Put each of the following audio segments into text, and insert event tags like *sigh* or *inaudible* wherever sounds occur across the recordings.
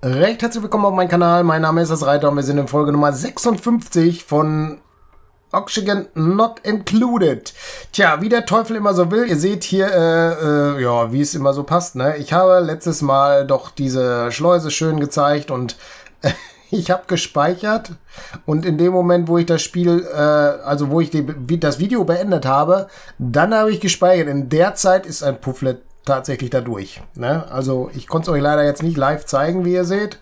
Recht herzlich willkommen auf meinem Kanal. Mein Name ist das Reiter und wir sind in Folge Nummer 56 von Oxygen Not Included. Tja, wie der Teufel immer so will, ihr seht hier, äh, äh, ja, wie es immer so passt, ne? Ich habe letztes Mal doch diese Schleuse schön gezeigt und äh, *laughs* ich habe gespeichert und in dem Moment, wo ich das Spiel, äh, also wo ich die, das Video beendet habe, dann habe ich gespeichert. In der Zeit ist ein Pufflet tatsächlich da durch. Ne? Also ich konnte es euch leider jetzt nicht live zeigen, wie ihr seht.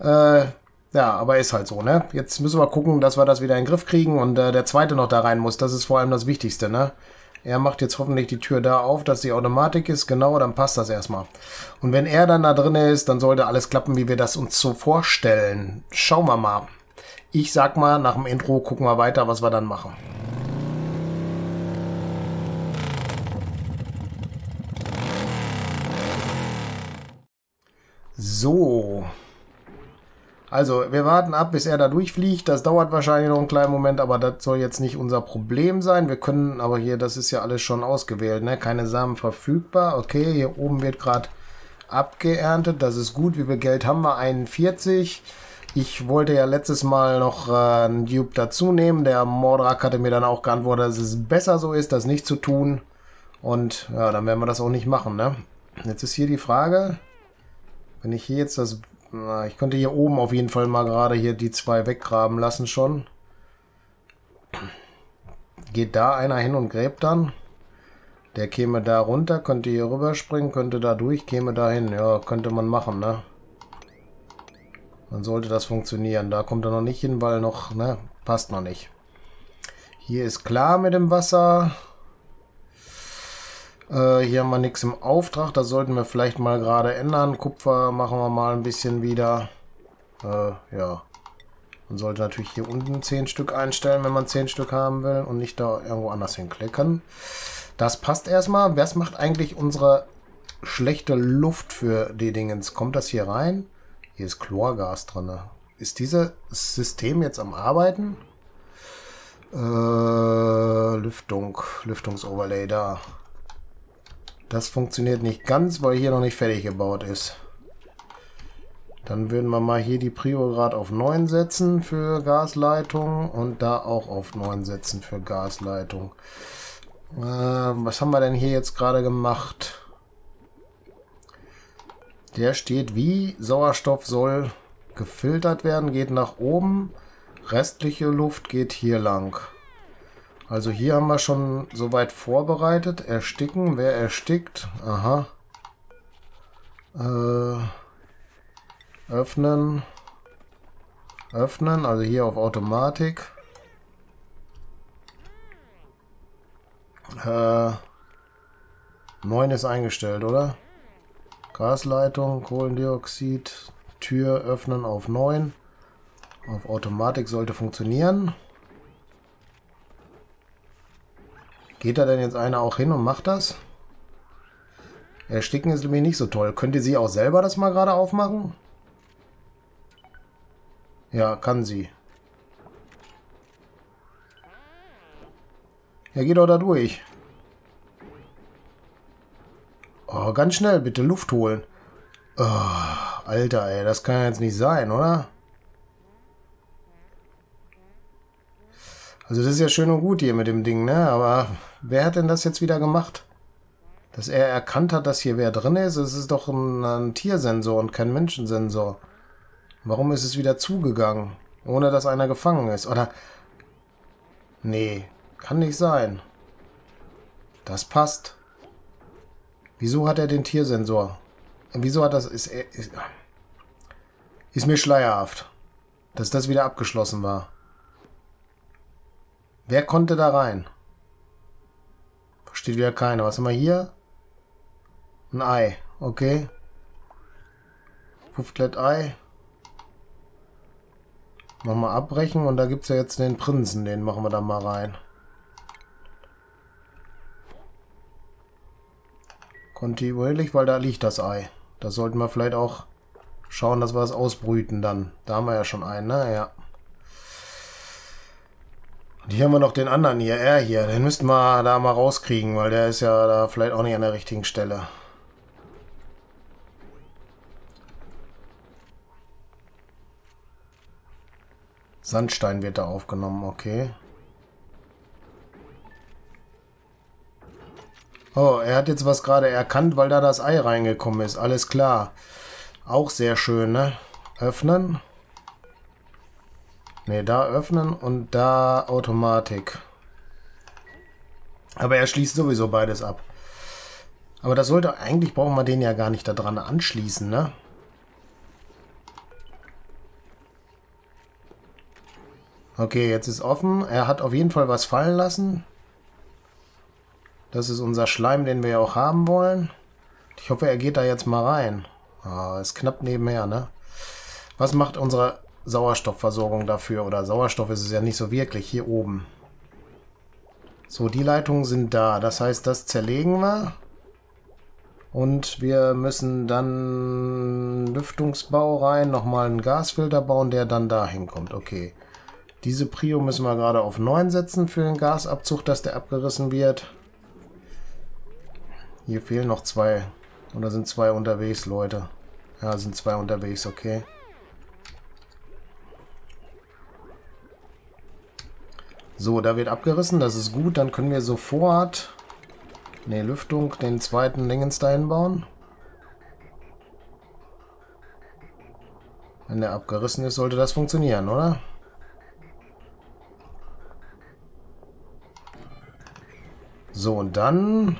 Äh, ja, aber ist halt so, ne? Jetzt müssen wir gucken, dass wir das wieder in den Griff kriegen und äh, der zweite noch da rein muss. Das ist vor allem das Wichtigste, ne? Er macht jetzt hoffentlich die Tür da auf, dass die Automatik ist. Genau, dann passt das erstmal. Und wenn er dann da drin ist, dann sollte alles klappen, wie wir das uns so vorstellen. Schauen wir mal. Ich sag mal, nach dem Intro gucken wir weiter, was wir dann machen. So. Also, wir warten ab, bis er da durchfliegt. Das dauert wahrscheinlich noch einen kleinen Moment, aber das soll jetzt nicht unser Problem sein. Wir können aber hier, das ist ja alles schon ausgewählt, ne? Keine Samen verfügbar. Okay, hier oben wird gerade abgeerntet. Das ist gut. Wie viel Geld haben wir? 41. Ich wollte ja letztes Mal noch äh, einen Dupe dazu nehmen. Der Mordrak hatte mir dann auch geantwortet, dass es besser so ist, das nicht zu tun. Und ja, dann werden wir das auch nicht machen, ne? Jetzt ist hier die Frage, wenn ich hier jetzt das... Na, ich könnte hier oben auf jeden Fall mal gerade hier die zwei weggraben lassen schon. Geht da einer hin und gräbt dann. Der käme da runter, könnte hier rüberspringen, könnte da durch, käme da hin. Ja, könnte man machen, ne? Dann sollte das funktionieren. Da kommt er noch nicht hin, weil noch, ne, passt noch nicht. Hier ist klar mit dem Wasser. Äh, hier haben wir nichts im Auftrag. Das sollten wir vielleicht mal gerade ändern. Kupfer machen wir mal ein bisschen wieder. Äh, ja. Man sollte natürlich hier unten 10 Stück einstellen, wenn man 10 Stück haben will. Und nicht da irgendwo anders hinklicken. Das passt erstmal. Was macht eigentlich unsere schlechte Luft für die Dingens? Kommt das hier rein? Hier ist Chlorgas drin. Ist dieses System jetzt am Arbeiten? Äh, Lüftung. Lüftungsoverlay da. Das funktioniert nicht ganz, weil hier noch nicht fertig gebaut ist. Dann würden wir mal hier die Prio gerade auf 9 setzen für Gasleitung und da auch auf 9 setzen für Gasleitung. Äh, was haben wir denn hier jetzt gerade gemacht? Der steht wie Sauerstoff soll gefiltert werden, geht nach oben. Restliche Luft geht hier lang. Also hier haben wir schon soweit vorbereitet. Ersticken, wer erstickt? Aha. Äh, öffnen. Öffnen, also hier auf Automatik. Äh, 9 ist eingestellt, oder? Gasleitung, Kohlendioxid, Tür öffnen auf 9. Auf Automatik sollte funktionieren. Geht da denn jetzt einer auch hin und macht das? Ersticken ist nämlich nicht so toll. Könnt ihr sie auch selber das mal gerade aufmachen? Ja, kann sie. Ja, geht doch da durch. Oh, ganz schnell, bitte Luft holen. Oh, Alter, ey, das kann jetzt nicht sein, oder? Also das ist ja schön und gut hier mit dem Ding, ne? Aber wer hat denn das jetzt wieder gemacht? Dass er erkannt hat, dass hier wer drin ist? Es ist doch ein, ein Tiersensor und kein Menschensensor. Warum ist es wieder zugegangen? Ohne dass einer gefangen ist? Oder... Nee, kann nicht sein. Das passt. Wieso hat er den Tiersensor? Wieso hat das... Ist, ist, ist mir schleierhaft, dass das wieder abgeschlossen war. Wer konnte da rein? Versteht wieder keiner. Was haben wir hier? Ein Ei. Okay. Puffklett Ei. Machen wir abbrechen und da gibt es ja jetzt den Prinzen. Den machen wir da mal rein. Kontinuierlich, weil da liegt das Ei. Da sollten wir vielleicht auch schauen, dass wir es ausbrüten dann. Da haben wir ja schon einen, ne? Ja. Hier haben wir noch den anderen hier, er hier. Den müssten wir da mal rauskriegen, weil der ist ja da vielleicht auch nicht an der richtigen Stelle. Sandstein wird da aufgenommen, okay. Oh, er hat jetzt was gerade erkannt, weil da das Ei reingekommen ist. Alles klar. Auch sehr schön, ne? Öffnen. Ne, da öffnen und da Automatik. Aber er schließt sowieso beides ab. Aber das sollte, eigentlich brauchen wir den ja gar nicht da dran anschließen, ne? Okay, jetzt ist offen. Er hat auf jeden Fall was fallen lassen. Das ist unser Schleim, den wir ja auch haben wollen. Ich hoffe, er geht da jetzt mal rein. Ah, ist knapp nebenher, ne? Was macht unsere Sauerstoffversorgung dafür? Oder Sauerstoff ist es ja nicht so wirklich. Hier oben. So, die Leitungen sind da. Das heißt, das zerlegen wir. Und wir müssen dann Lüftungsbau rein, nochmal einen Gasfilter bauen, der dann da hinkommt. Okay. Diese Prio müssen wir gerade auf 9 setzen für den Gasabzug, dass der abgerissen wird. Hier fehlen noch zwei. Oder sind zwei unterwegs, Leute? Ja, sind zwei unterwegs, okay. So, da wird abgerissen, das ist gut. Dann können wir sofort, ne, Lüftung, den zweiten Dingens da hinbauen. Wenn der abgerissen ist, sollte das funktionieren, oder? So, und dann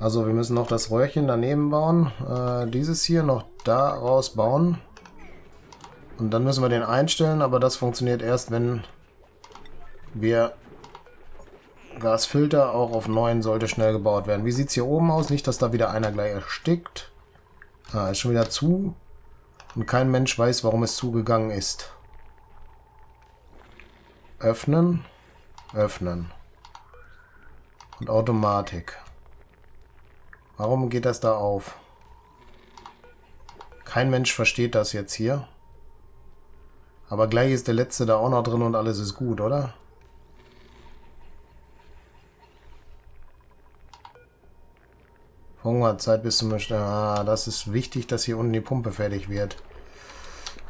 also wir müssen noch das Röhrchen daneben bauen. Äh, dieses hier noch daraus bauen. Und dann müssen wir den einstellen, aber das funktioniert erst, wenn wir Gasfilter auch auf 9 sollte schnell gebaut werden. Wie sieht es hier oben aus? Nicht, dass da wieder einer gleich erstickt. Ah, ist schon wieder zu. Und kein Mensch weiß, warum es zugegangen ist. Öffnen. Öffnen. Und Automatik. Warum geht das da auf? Kein Mensch versteht das jetzt hier. Aber gleich ist der letzte da auch noch drin und alles ist gut, oder? Hungerzeit bis zum... Ah, das ist wichtig, dass hier unten die Pumpe fertig wird.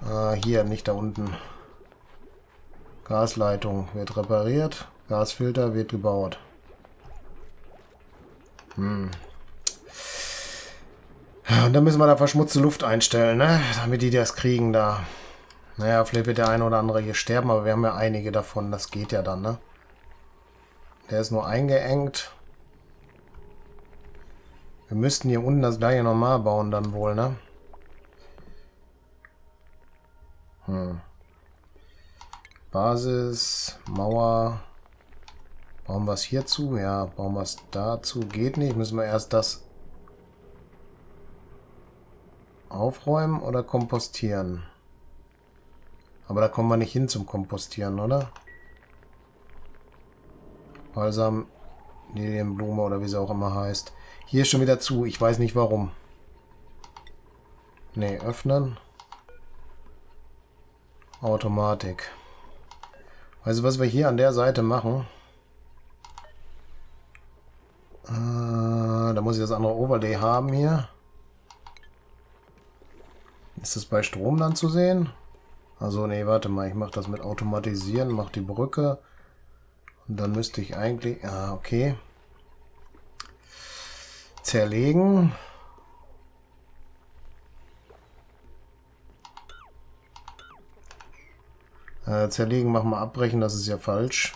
Ah, hier, nicht da unten. Gasleitung wird repariert. Gasfilter wird gebaut. Hm. Und dann müssen wir da verschmutzte Luft einstellen, ne? Damit die das kriegen da. Naja, vielleicht wird der eine oder andere hier sterben, aber wir haben ja einige davon. Das geht ja dann, ne? Der ist nur eingeengt. Wir müssten hier unten das gleiche normal bauen dann wohl, ne? Hm. Basis, Mauer. Bauen wir es hierzu? Ja, bauen wir es dazu. Geht nicht. Müssen wir erst das Aufräumen oder kompostieren? Aber da kommen wir nicht hin zum Kompostieren, oder? Balsam, Lilienblume oder wie sie auch immer heißt. Hier ist schon wieder zu. Ich weiß nicht warum. Ne, öffnen. Automatik. Also was wir hier an der Seite machen. Äh, da muss ich das andere Overlay haben hier. Ist das bei Strom dann zu sehen? Also nee, warte mal, ich mache das mit Automatisieren, mache die Brücke. Und dann müsste ich eigentlich... Ah, okay. Zerlegen. Äh, zerlegen, machen wir abbrechen, das ist ja falsch.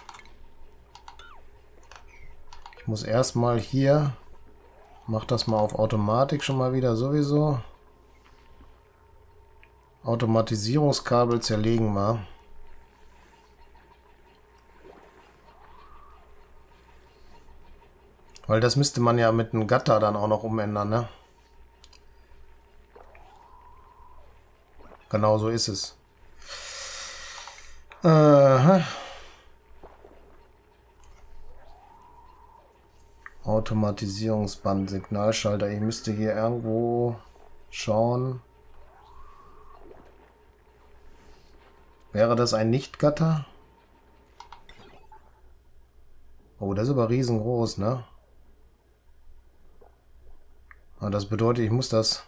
Ich muss erstmal hier... Mach das mal auf Automatik schon mal wieder sowieso. Automatisierungskabel zerlegen wir. Weil das müsste man ja mit einem Gatter dann auch noch umändern, ne? Genau so ist es. Äh, Automatisierungsband, Signalschalter. Ich müsste hier irgendwo schauen. Wäre das ein Nicht-Gatter? Oh, das ist aber riesengroß, ne? Und das bedeutet, ich muss das...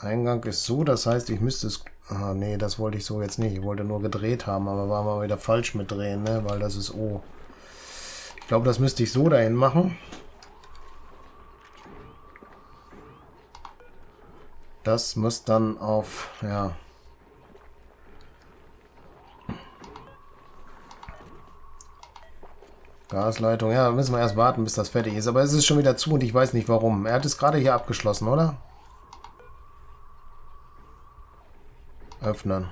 Eingang ist so, das heißt, ich müsste es... Ah, nee, das wollte ich so jetzt nicht. Ich wollte nur gedreht haben, aber war mal wieder falsch mit drehen, ne? Weil das ist O. Ich glaube, das müsste ich so dahin machen. Das muss dann auf, ja... Gasleitung. Ja, müssen wir erst warten, bis das fertig ist. Aber es ist schon wieder zu und ich weiß nicht warum. Er hat es gerade hier abgeschlossen, oder? Öffnen.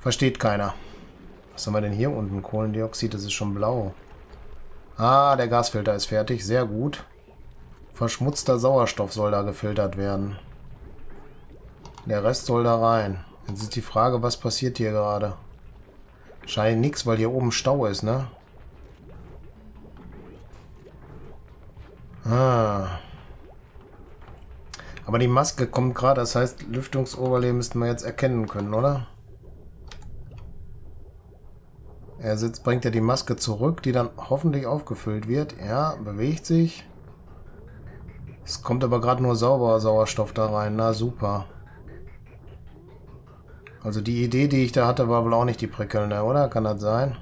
Versteht keiner. Was haben wir denn hier unten? Kohlendioxid, das ist schon blau. Ah, der Gasfilter ist fertig. Sehr gut. Verschmutzter Sauerstoff soll da gefiltert werden. Der Rest soll da rein. Jetzt ist die Frage, was passiert hier gerade? Scheint nichts, weil hier oben Stau ist, ne? Ah. Aber die Maske kommt gerade, das heißt, Lüftungsoberleben müssten wir jetzt erkennen können, oder? Er sitzt, bringt ja die Maske zurück, die dann hoffentlich aufgefüllt wird. Ja, bewegt sich. Es kommt aber gerade nur sauberer Sauerstoff da rein. Na, super. Also die Idee, die ich da hatte, war wohl auch nicht die prickelnde, oder? Kann das sein?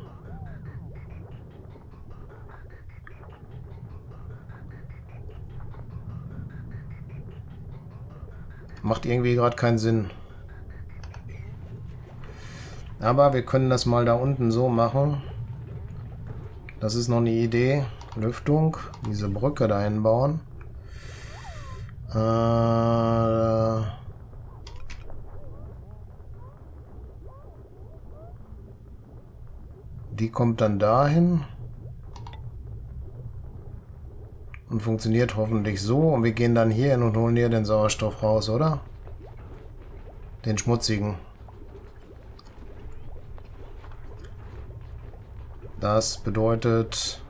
Macht irgendwie gerade keinen Sinn. Aber wir können das mal da unten so machen. Das ist noch eine Idee. Lüftung. Diese Brücke da hinbauen. Äh, die kommt dann dahin. Und funktioniert hoffentlich so. Und wir gehen dann hier hin und holen hier den Sauerstoff raus, oder? Den schmutzigen. Das bedeutet...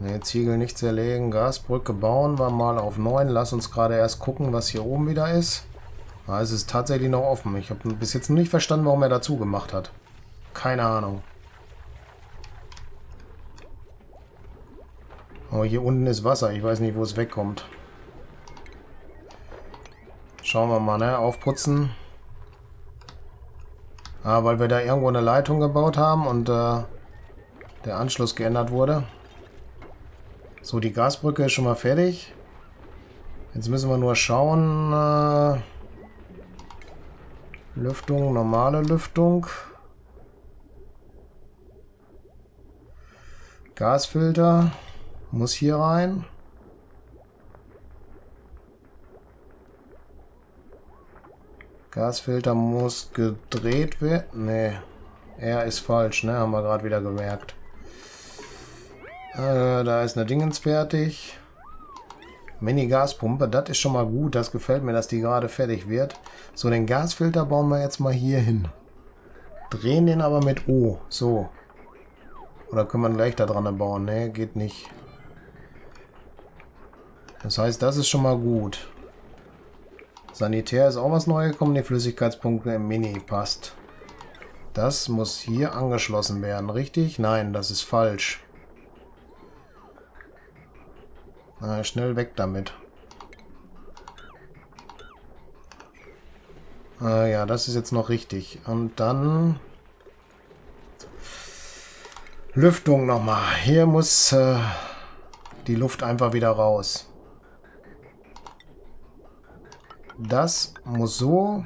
Ne, Ziegel nicht zerlegen. Gasbrücke bauen wir mal auf 9. Lass uns gerade erst gucken, was hier oben wieder ist. Ah, es ist tatsächlich noch offen. Ich habe bis jetzt noch nicht verstanden, warum er dazu gemacht hat. Keine Ahnung. Oh, hier unten ist Wasser. Ich weiß nicht, wo es wegkommt. Schauen wir mal, ne? Aufputzen. Ah, weil wir da irgendwo eine Leitung gebaut haben und äh, der Anschluss geändert wurde. So, die Gasbrücke ist schon mal fertig. Jetzt müssen wir nur schauen. Äh, Lüftung, normale Lüftung. Gasfilter. Muss hier rein. Gasfilter muss gedreht werden. Ne, er ist falsch, ne? Haben wir gerade wieder gemerkt. Äh, da ist eine Dingens fertig. Mini-Gaspumpe, das ist schon mal gut. Das gefällt mir, dass die gerade fertig wird. So, den Gasfilter bauen wir jetzt mal hier hin. Drehen den aber mit O. So. Oder können wir gleich da dran bauen? Ne, geht nicht. Das heißt, das ist schon mal gut. Sanitär ist auch was Neues gekommen. Die Flüssigkeitspunkte im Mini passt. Das muss hier angeschlossen werden, richtig? Nein, das ist falsch. Na, schnell weg damit. Äh, ja, das ist jetzt noch richtig. Und dann... Lüftung nochmal. Hier muss äh, die Luft einfach wieder raus. Das muss so.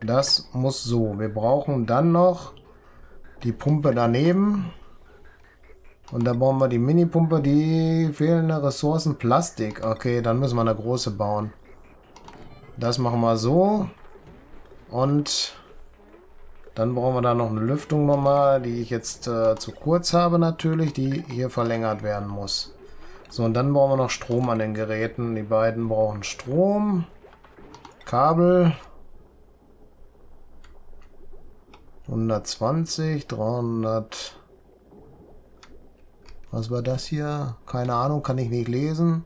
Das muss so. Wir brauchen dann noch die Pumpe daneben. Und dann bauen wir die Mini-Pumpe. Die fehlende Ressourcen Plastik. Okay, dann müssen wir eine große bauen. Das machen wir so. Und dann brauchen wir da noch eine Lüftung nochmal, die ich jetzt äh, zu kurz habe natürlich, die hier verlängert werden muss. So, und dann brauchen wir noch Strom an den Geräten. Die beiden brauchen Strom. Kabel 120, 300. Was war das hier? Keine Ahnung, kann ich nicht lesen.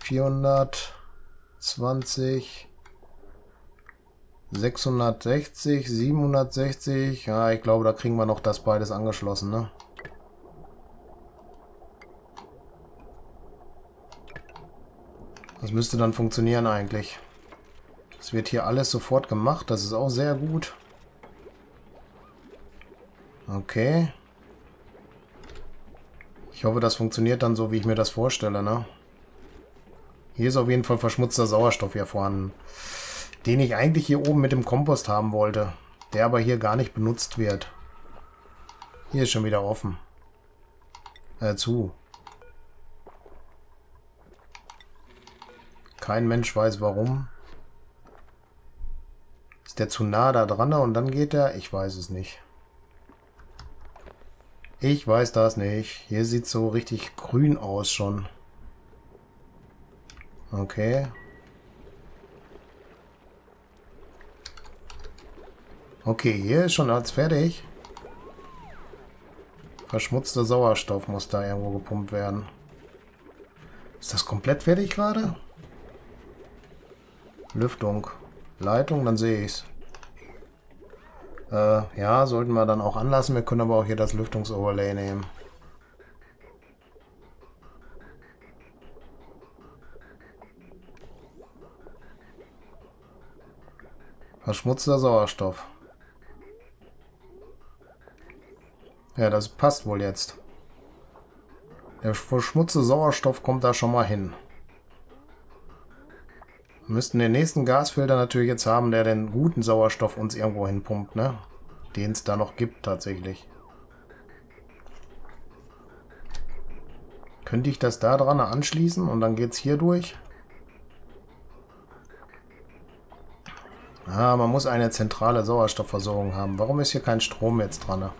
420, 660, 760. Ja, ich glaube, da kriegen wir noch das beides angeschlossen, ne? Das müsste dann funktionieren eigentlich. Es wird hier alles sofort gemacht. Das ist auch sehr gut. Okay. Ich hoffe, das funktioniert dann so, wie ich mir das vorstelle, ne? Hier ist auf jeden Fall verschmutzter Sauerstoff hier vorhanden. Den ich eigentlich hier oben mit dem Kompost haben wollte. Der aber hier gar nicht benutzt wird. Hier ist schon wieder offen. Äh, zu. Kein Mensch weiß warum. Ist der zu nah da dran und dann geht er? Ich weiß es nicht. Ich weiß das nicht. Hier sieht so richtig grün aus schon. Okay. Okay, hier ist schon alles fertig. Verschmutzter Sauerstoff muss da irgendwo gepumpt werden. Ist das komplett fertig gerade? Lüftung. Leitung, dann sehe ich es. Äh, ja, sollten wir dann auch anlassen. Wir können aber auch hier das Lüftungsoverlay nehmen. Verschmutzter Sauerstoff. Ja, das passt wohl jetzt. Der verschmutzte Sauerstoff kommt da schon mal hin. Wir müssten den nächsten Gasfilter natürlich jetzt haben, der den guten Sauerstoff uns irgendwo hinpumpt, ne? Den es da noch gibt tatsächlich. Könnte ich das da dran anschließen und dann geht's hier durch? Ah, man muss eine zentrale Sauerstoffversorgung haben. Warum ist hier kein Strom jetzt dran?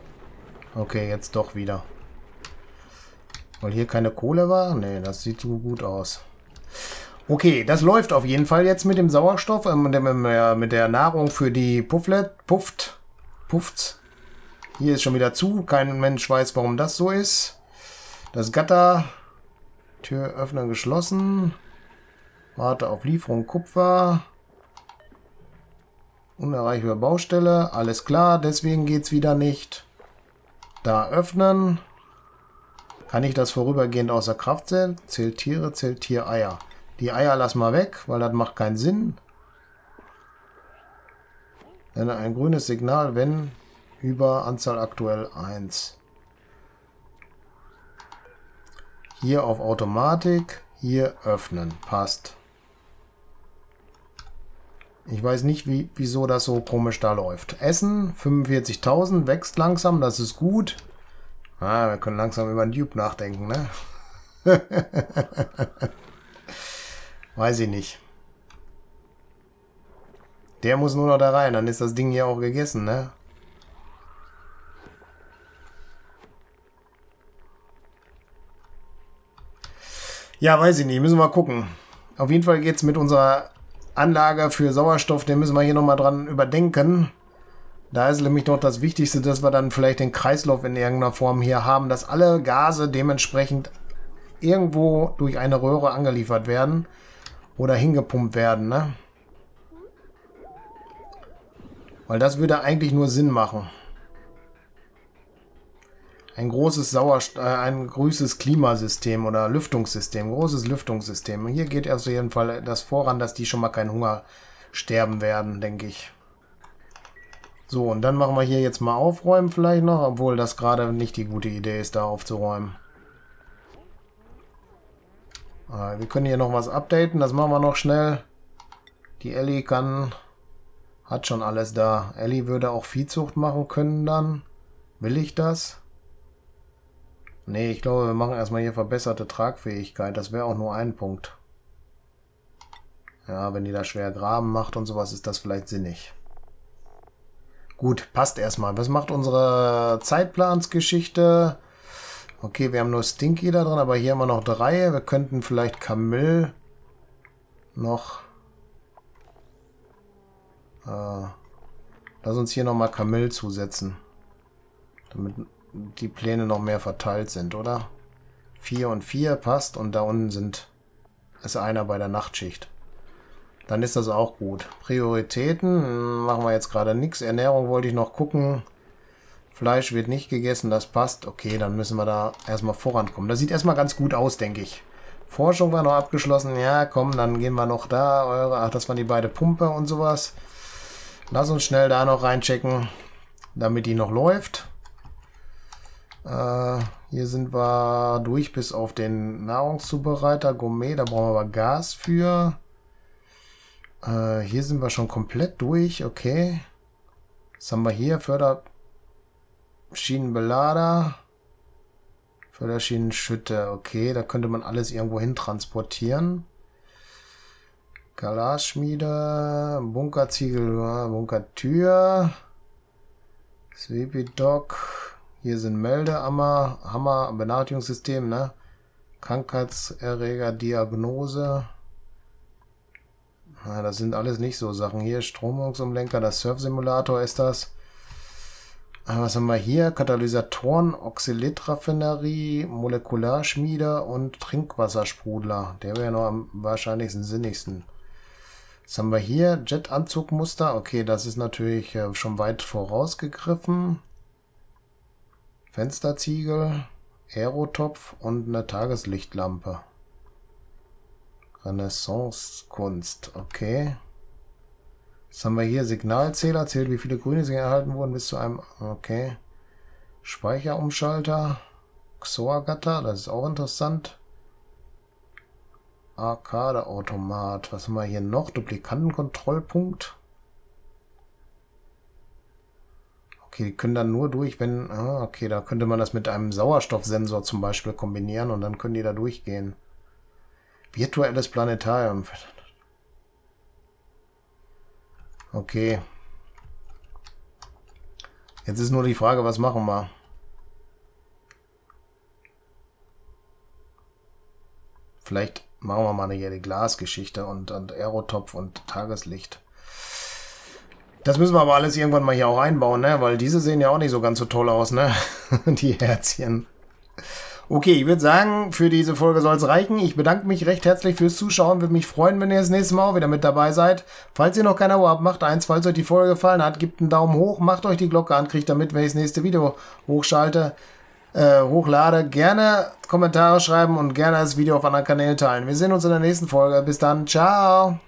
Okay, jetzt doch wieder. Weil hier keine Kohle war? Nee, das sieht so gut aus. Okay, das läuft auf jeden Fall jetzt mit dem Sauerstoff, äh, mit, dem, äh, mit der Nahrung für die Pufflet, Pufft, Pufft's. Hier ist schon wieder zu, kein Mensch weiß, warum das so ist. Das Gatter, Tür öffnen geschlossen. Warte auf Lieferung Kupfer. Unerreichbare Baustelle, alles klar, deswegen geht es wieder nicht. Da öffnen. Kann ich das vorübergehend außer Kraft setzen? Zählt Tiere, zählt Tiereier. Die Eier lassen wir weg, weil das macht keinen Sinn. Dann ein grünes Signal, wenn über Anzahl aktuell 1. Hier auf Automatik, hier öffnen. Passt. Ich weiß nicht, wie, wieso das so komisch da läuft. Essen, 45.000, wächst langsam, das ist gut. Ah, wir können langsam über den Dupe nachdenken, ne? *laughs* Weiß ich nicht. Der muss nur noch da rein, dann ist das Ding hier auch gegessen, ne? Ja, weiß ich nicht. Müssen wir mal gucken. Auf jeden Fall geht es mit unserer Anlage für Sauerstoff, den müssen wir hier nochmal dran überdenken. Da ist nämlich noch das Wichtigste, dass wir dann vielleicht den Kreislauf in irgendeiner Form hier haben, dass alle Gase dementsprechend irgendwo durch eine Röhre angeliefert werden oder hingepumpt werden, ne? Weil das würde eigentlich nur Sinn machen. Ein großes Sauerst äh, ein größeres Klimasystem oder Lüftungssystem, großes Lüftungssystem. Hier geht auf jeden Fall das voran, dass die schon mal keinen Hunger sterben werden, denke ich. So, und dann machen wir hier jetzt mal aufräumen vielleicht noch, obwohl das gerade nicht die gute Idee ist, da aufzuräumen. Ah, wir können hier noch was updaten, das machen wir noch schnell. Die Ellie kann, hat schon alles da. Ellie würde auch Viehzucht machen können dann. Will ich das? Nee, ich glaube, wir machen erstmal hier verbesserte Tragfähigkeit. Das wäre auch nur ein Punkt. Ja, wenn die da schwer graben macht und sowas, ist das vielleicht sinnig. Gut, passt erstmal. Was macht unsere Zeitplansgeschichte? Okay, wir haben nur Stinky da drin, aber hier haben wir noch drei. Wir könnten vielleicht Camille noch... Äh, lass uns hier nochmal Camille zusetzen. Damit die Pläne noch mehr verteilt sind, oder? 4 und 4 passt und da unten sind ist einer bei der Nachtschicht. Dann ist das auch gut. Prioritäten machen wir jetzt gerade nichts. Ernährung wollte ich noch gucken. Fleisch wird nicht gegessen, das passt. Okay, dann müssen wir da erstmal vorankommen. Das sieht erstmal ganz gut aus, denke ich. Forschung war noch abgeschlossen. Ja, komm, dann gehen wir noch da. Eure, ach, das waren die beiden Pumpe und sowas. Lass uns schnell da noch reinchecken, damit die noch läuft. Äh, hier sind wir durch bis auf den Nahrungszubereiter Gourmet. Da brauchen wir aber Gas für. Äh, hier sind wir schon komplett durch. Okay. Was haben wir hier? Förderschienenbelader. Förderschienenschütte. Okay, da könnte man alles irgendwo hin transportieren. Galaschmiede, Bunkerziegel, Bunkertür, Sweepy Dog. Hier sind Meldehammer, Hammer, Benachrichtigungssystem, ne? Krankheitserreger, Diagnose. Na, das sind alles nicht so Sachen. Hier Stromungsumlenker, das Surf-Simulator ist das. Ah, was haben wir hier? Katalysatoren, Oxylit-Raffinerie, Molekularschmiede und Trinkwassersprudler. Der wäre noch am wahrscheinlichsten sinnigsten. Was haben wir hier? Jet-Anzugmuster. Okay, das ist natürlich äh, schon weit vorausgegriffen. Fensterziegel, Aerotopf und eine Tageslichtlampe. Renaissance-Kunst, okay. Was haben wir hier? Signalzähler zählt, wie viele Grüne sie erhalten wurden bis zu einem... Okay. Speicherumschalter. Xoagatter, das ist auch interessant. Arcade-Automat. Was haben wir hier noch? Duplikantenkontrollpunkt. Okay, die können dann nur durch, wenn... Ah, okay, da könnte man das mit einem Sauerstoffsensor zum Beispiel kombinieren und dann können die da durchgehen. Virtuelles Planetarium. Okay. Jetzt ist nur die Frage, was machen wir? Vielleicht machen wir mal eine Glasgeschichte und, und Aerotopf und Tageslicht. Das müssen wir aber alles irgendwann mal hier auch einbauen, ne? Weil diese sehen ja auch nicht so ganz so toll aus, ne? *laughs* Die Herzchen. Okay, ich würde sagen, für diese Folge soll es reichen. Ich bedanke mich recht herzlich fürs Zuschauen. Würde mich freuen, wenn ihr das nächste Mal auch wieder mit dabei seid. Falls ihr noch kein Abo habt, macht eins. Falls euch die Folge gefallen hat, gebt einen Daumen hoch, macht euch die Glocke an, kriegt damit, wenn ich das nächste Video hochschalte, äh, hochlade. Gerne Kommentare schreiben und gerne das Video auf anderen Kanälen teilen. Wir sehen uns in der nächsten Folge. Bis dann. Ciao.